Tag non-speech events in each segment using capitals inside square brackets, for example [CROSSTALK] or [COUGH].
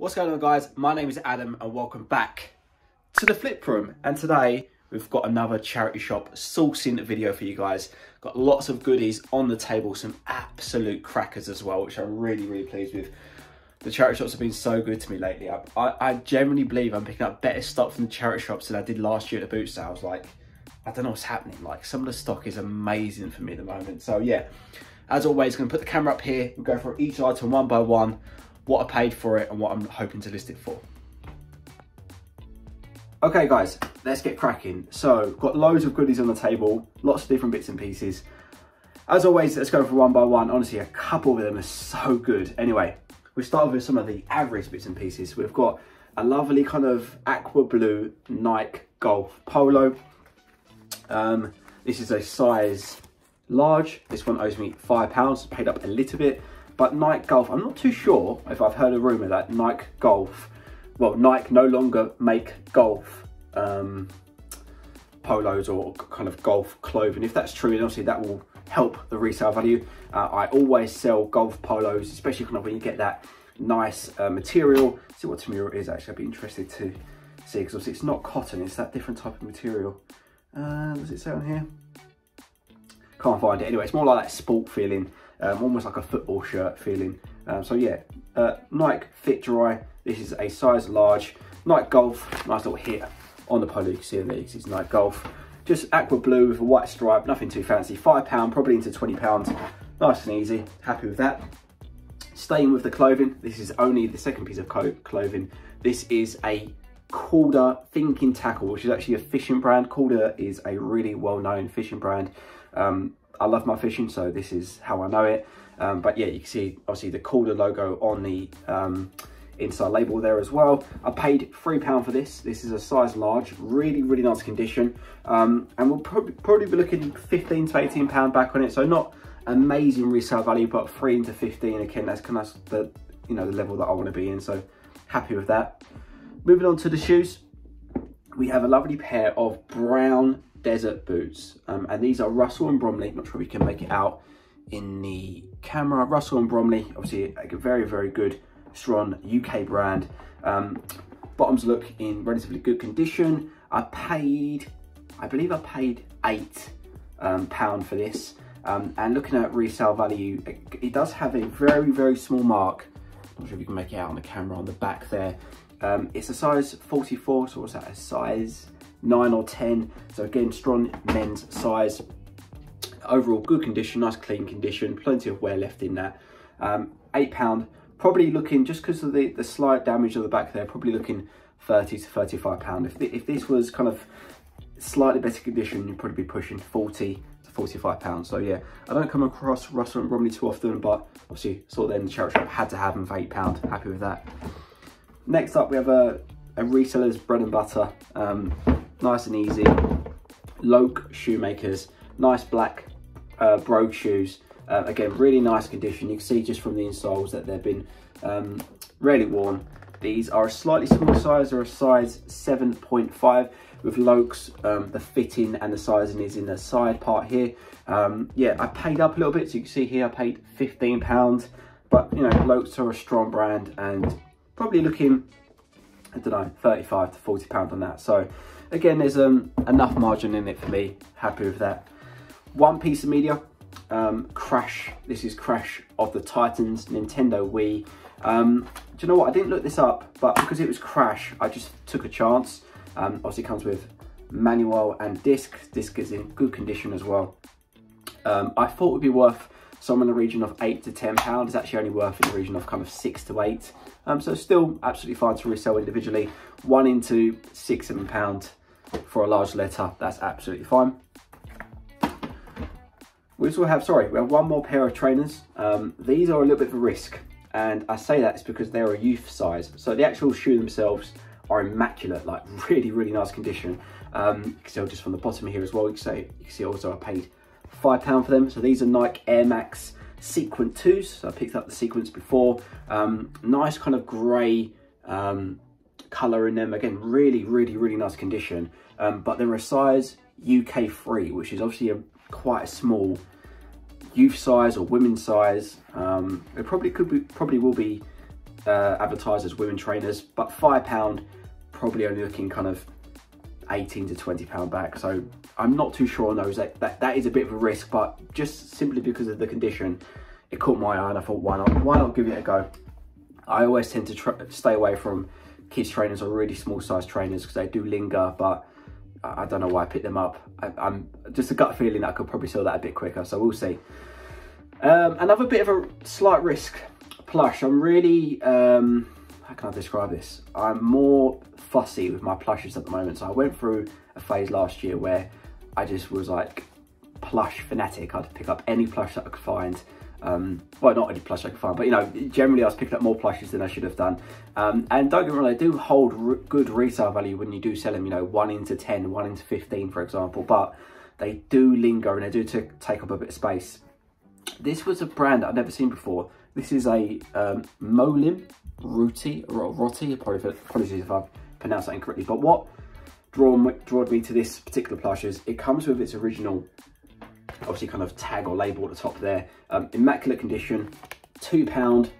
What's going on guys? My name is Adam and welcome back to the Flip Room. And today we've got another charity shop sourcing video for you guys. Got lots of goodies on the table, some absolute crackers as well, which I'm really, really pleased with. The charity shops have been so good to me lately. I, I, I genuinely believe I'm picking up better stock from the charity shops than I did last year at the boot sales. Like, I don't know what's happening. Like, some of the stock is amazing for me at the moment. So yeah, as always, to put the camera up here. We'll go for each item one by one what I paid for it and what I'm hoping to list it for. Okay guys, let's get cracking. So, got loads of goodies on the table, lots of different bits and pieces. As always, let's go for one by one. Honestly, a couple of them are so good. Anyway, we start with some of the average bits and pieces. We've got a lovely kind of aqua blue Nike Golf Polo. Um, this is a size large. This one owes me five pounds, paid up a little bit. But Nike Golf, I'm not too sure if I've heard a rumour that Nike Golf, well, Nike no longer make golf um, polos or kind of golf clothing. If that's true, then obviously that will help the resale value. Uh, I always sell golf polos, especially kind of when you get that nice uh, material. See what material is actually, I'd be interested to see, because obviously it's not cotton, it's that different type of material. Uh, does it say on here? Can't find it. Anyway, it's more like that sport feeling um, almost like a football shirt feeling. Um, so yeah, uh, Nike Fit Dry. This is a size large. Nike Golf, nice little hit on the polo. You can see in these, it's Nike Golf. Just aqua blue with a white stripe, nothing too fancy. Five pound, probably into 20 pounds. Nice and easy, happy with that. Staying with the clothing, this is only the second piece of clothing. This is a Korda Thinking Tackle, which is actually a fishing brand. Korda is a really well-known fishing brand. Um, I love my fishing, so this is how I know it. Um, but yeah, you can see obviously the Korda logo on the um, inside label there as well. I paid £3 for this. This is a size large, really, really nice condition. Um, and we'll probably, probably be looking 15 to 18 pound back on it. So not amazing resale value, but three into 15, again, that's kind of the, you know, the level that I want to be in. So happy with that. Moving on to the shoes, we have a lovely pair of brown desert boots. Um, and these are Russell and Bromley. Not sure if we can make it out in the camera. Russell and Bromley, obviously a very, very good, strong UK brand. Um, bottoms look in relatively good condition. I paid, I believe I paid eight um, pound for this. Um, and looking at resale value, it, it, does have a very, very small mark. Not sure if you can make it out on the camera on the back there. Um, it's a size 44, so what's that, a size nine or 10. So again, strong men's size. Overall good condition, nice clean condition, plenty of wear left in that. Um, eight pound, probably looking, just because of the, the slight damage on the back there, probably looking 30 to 35 pound. If, if this was kind of slightly better condition, you'd probably be pushing 40 to 45 pounds. So yeah, I don't come across Russell and Bromley too often, but obviously saw them in the charity shop, had to have them for eight pound, happy with that. Next up, we have a, a reseller's bread and butter. Um, nice and easy. Loake Shoemakers, nice black uh, brogue shoes. Uh, again, really nice condition. You can see just from the insoles that they've been um, really worn. These are a slightly smaller size, they're a size 7.5 with Loakes. Um, the fitting and the sizing is in the side part here. Um, yeah, I paid up a little bit, so you can see here I paid £15. But, you know, Loakes are a strong brand and probably looking, I don't know, 35 to 40 pounds on that. So Again, there's um, enough margin in it for me. Happy with that. One piece of media, um, Crash. This is Crash of the Titans Nintendo Wii. Um, do you know what? I didn't look this up, but because it was Crash, I just took a chance. Um, obviously, comes with manual and disc. Disc is in good condition as well. Um, I thought it would be worth some in the region of eight to ten pounds. It's actually only worth in the region of kind of six to eight. Um, so still absolutely fine to resell individually. One into six, seven pound for a large letter, that's absolutely fine. We also have, sorry, we have one more pair of trainers. Um, these are a little bit of a risk. And I say that is because they're a youth size. So the actual shoe themselves are immaculate, like [LAUGHS] really, really nice condition. Um, you can see just from the bottom here as well, you can see also I paid five pound for them. So these are Nike Air Max Sequent 2s. So I picked up the Sequents before. Um, nice kind of gray um, colour in them. Again, really, really, really nice condition. Um, but they're a size UK 3, which is obviously a quite a small youth size or women's size. Um, it probably could be, probably will be uh, advertised as women trainers, but five pound, probably only looking kind of 18 to 20 pound back. So I'm not too sure on those. That, that, that is a bit of a risk, but just simply because of the condition, it caught my eye and I thought, why not? Why not give it a go? I always tend to stay away from kids trainers or really small size trainers because they do linger, but I don't know why I picked them up. I, am just a gut feeling that I could probably sell that a bit quicker, so we'll see. Um, another bit of a slight risk plush. I'm really, um, how can I describe this? I'm more fussy with my plushes at the moment. So I went through a phase last year where I just was like plush fanatic. I'd pick up any plush that I could find. Um, well, not any plush I could find, but you know, generally I was picking up more plushes than I should have done. Um, and don't get me wrong, they do hold good resale value when you do sell them, you know, 1 into 10, 1 into 15, for example, but they do linger and they do take up a bit of space. This was a brand I've never seen before. This is a um, Moulin Roty, or Rotti, apologies if I've pronounced that incorrectly, but what drawn, drawn me to this particular plush is it comes with its original, obviously kind of tag or label at the top there, um, immaculate condition, two pound,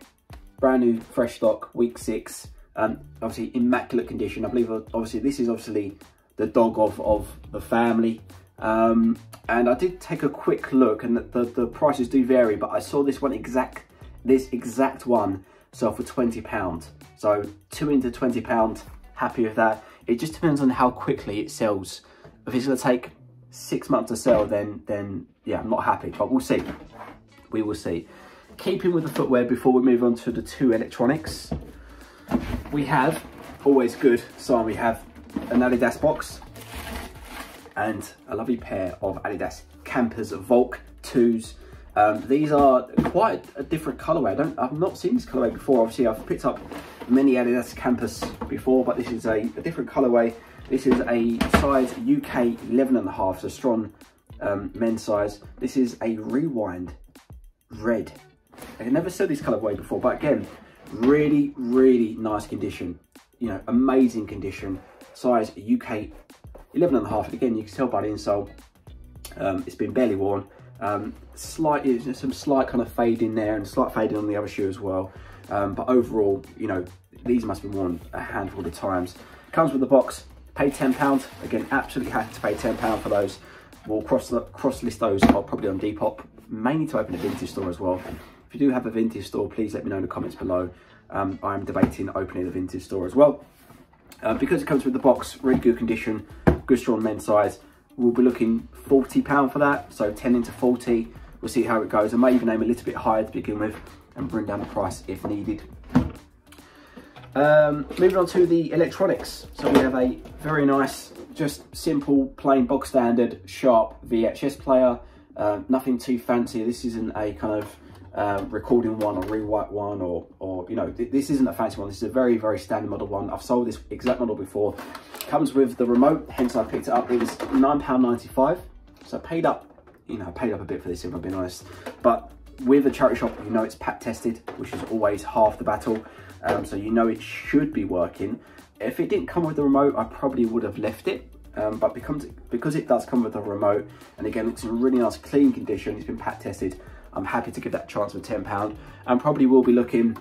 brand new fresh stock, week six, um, obviously immaculate condition. I believe obviously this is obviously the dog of, of the family. Um, and I did take a quick look and the, the, prices do vary, but I saw this one exact, this exact one sell for 20 pounds. So two into 20 pounds, happy with that. It just depends on how quickly it sells. If it's gonna take six months to sell, then, then yeah, I'm not happy, but we'll see. We will see. Keeping with the footwear before we move on to the two electronics, we have, always good, so we have an Adidas box and a lovely pair of Adidas Campus Vulc 2s. Um, these are quite a different colorway. I don't, I've not seen this colorway before. Obviously, I've picked up many Adidas Campus before, but this is a, a different colorway. This is a size UK 11 and a half, so strong um, men's size. This is a rewind red. I've never said this colorway before, but again, really, really nice condition. You know, amazing condition. Size UK 11 and a half. Again, you can tell by the insole, um, it's been barely worn. Um, slight, some slight kind of fading there and slight fading on the other shoe as well. Um, but overall, you know, these must be worn a handful of times. Comes with the box, pay £10. Again, absolutely happy to pay £10 for those. We'll cross, cross list those probably on Depop, mainly to open a vintage store as well. If you do have a vintage store, please let me know in the comments below. Um, I'm debating opening a vintage store as well. Uh, because it comes with the box, really good condition, good strong men's size, we'll be looking £40 for that, so 10 into 40. We'll see how it goes. I may even aim a little bit higher to begin with and bring down the price if needed. Um, moving on to the electronics. So we have a very nice, just simple, plain, box standard, sharp VHS player. Uh, nothing too fancy. This isn't a kind of uh, recording one or rewrite one or, or you know, th this isn't a fancy one. This is a very, very standard model one. I've sold this exact model before. Comes with the remote, hence I picked it up. It was £9.95. So I paid up, you know, I paid up a bit for this if I'm being honest. But with a charity shop, you know it's PAT tested, which is always half the battle. Um, so you know it should be working. If it didn't come with the remote, I probably would have left it. Um, but because, because it does come with a remote, and again, it's in really nice clean condition, it's been PAT tested, I'm happy to give that chance for £10 and probably will be looking,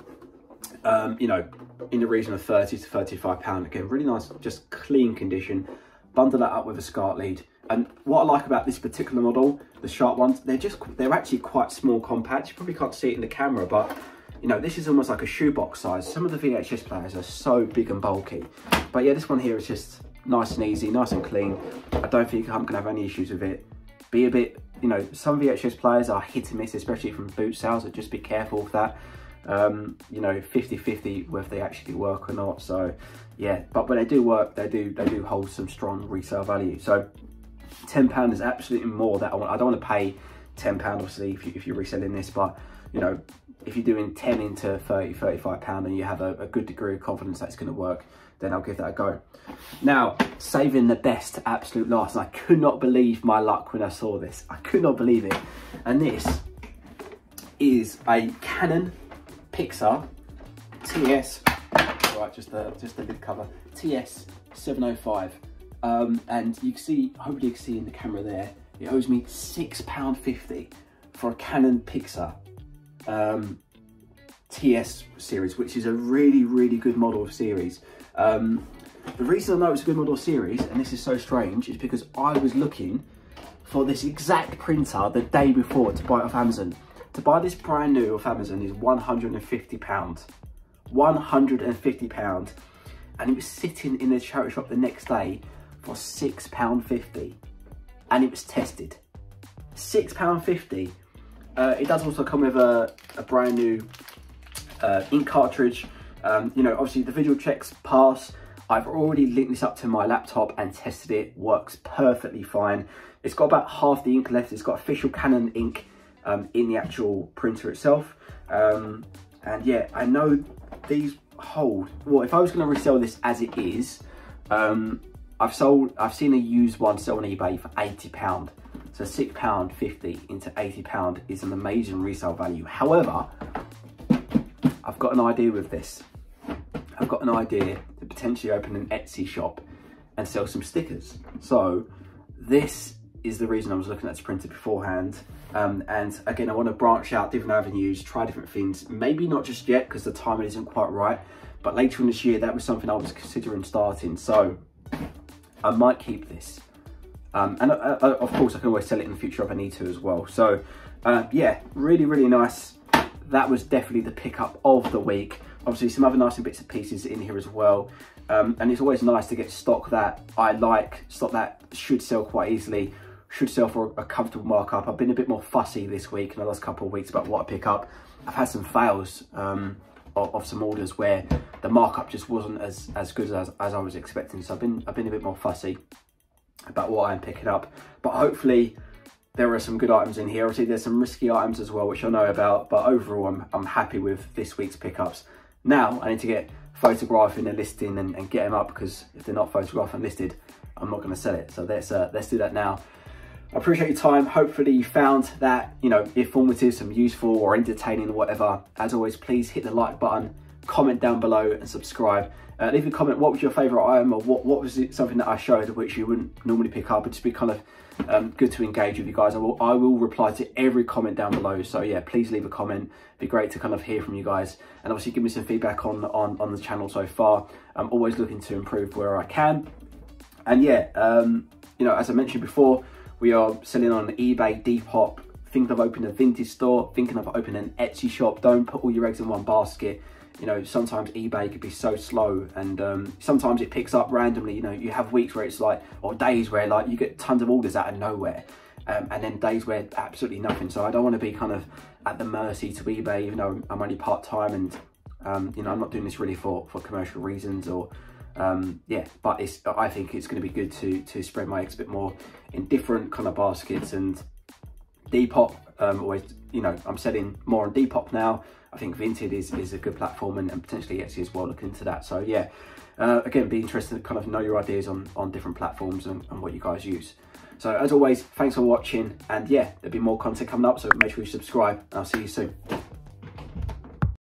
um, you know, in the region of 30 to 35 pound. Again, really nice, just clean condition. Bundle that up with a SCART lead. And what I like about this particular model, the sharp ones, they're just, they're actually quite small compact. You probably can't see it in the camera, but you know, this is almost like a shoebox size. Some of the VHS players are so big and bulky. But yeah, this one here is just nice and easy, nice and clean. I don't think I'm gonna have any issues with it. Be a bit you know, some VHS players are hit and miss, especially from boot sales, so just be careful with that. Um, you know, 50-50 whether they actually work or not. So yeah, but when they do work, they do they do hold some strong resale value. So £10 is absolutely more that I want. I don't want to pay £10 obviously if, you, if you're reselling this, but you know, if you're doing 10 into 30, 35 pound and you have a, a good degree of confidence that's going to work, then I'll give that a go. Now, saving the best absolute last. I could not believe my luck when I saw this. I could not believe it. And this is a Canon Pixma TS, right, just the, just the lid cover, TS 705. Um, and you can see, hopefully you can see in the camera there, it owes me £6.50 for a Canon Pixma. Um, TS series, which is a really, really good model of series. Um, the reason I know it's a good model of series, and this is so strange, is because I was looking for this exact printer the day before to buy it off Amazon. To buy this brand new off Amazon is £150. £150. And it was sitting in the charity shop the next day for £6.50. And it was tested. £6.50. Uh, it does also come with a, a brand new uh, ink cartridge. Um, you know, obviously the visual checks pass. I've already linked this up to my laptop and tested it. Works perfectly fine. It's got about half the ink left. It's got official Canon ink um, in the actual printer itself. Um, and yeah, I know these hold. Well, if I was going to resell this as it is, um, I've sold. I've seen a used one sell on eBay for eighty pound. So six pound fifty into eighty pound is an amazing resale value. However, I've got an idea with this. I've got an idea to potentially open an Etsy shop and sell some stickers. So this is the reason I was looking at this printer beforehand. Um, and again, I want to branch out different avenues, try different things. Maybe not just yet because the timing isn't quite right, but later in this year, that was something I was considering starting. So I might keep this. Um, and uh, uh, of course, I can always sell it in the future if I need to as well. So uh, yeah, really, really nice. That was definitely the pickup of the week. Obviously, some other nice bits and pieces in here as well. Um, and it's always nice to get stock that I like, stock that should sell quite easily should sell for a comfortable markup. I've been a bit more fussy this week in the last couple of weeks about what I pick up. I've had some fails um, of, some orders where the markup just wasn't as, as good as, as I was expecting. So I've been, I've been a bit more fussy about what I'm picking up. But hopefully there are some good items in here. Obviously there's some risky items as well, which I know about. But overall, I'm, I'm happy with this week's pickups. Now I need to get photographing and listing and, and get them up because if they're not photographed and listed, I'm not going to sell it. So let's, uh, let's do that now. Appreciate your time. Hopefully you found that, you know, informative, some useful or entertaining or whatever. As always, please hit the like button, comment down below and subscribe. Uh, leave a comment, what was your favourite item or what, what was it, something that I showed which you wouldn't normally pick up. It'd just be kind of um, good to engage with you guys. I will, I will reply to every comment down below. So yeah, please leave a comment. It'd be great to kind of hear from you guys. And obviously give me some feedback on, on, on the channel so far. I'm always looking to improve where I can. And yeah, um, you know, as I mentioned before, we are selling on eBay, Depop, thinking of opening a vintage store, thinking of opening an Etsy shop. Don't put all your eggs in one basket. You know, sometimes eBay could be so slow and um, sometimes it picks up randomly. You know, you have weeks where it's like, or days where like you get tons of orders out of nowhere. Um, and then days where absolutely nothing. So I don't want to be kind of at the mercy to eBay, even though I'm only part-time and, um, you know, I'm not doing this really for, for commercial reasons or um, yeah, but it's I think it's going to be good to to spread my eggs a bit more in different kind of baskets and Depop. Um, always, you know, I'm selling more on Depop now. I think Vinted is is a good platform and, and potentially Etsy as well. look into that. So yeah, uh, again, be interested to kind of know your ideas on on different platforms and, and what you guys use. So as always, thanks for watching and yeah, there'll be more content coming up. So make sure you subscribe. I'll see you soon.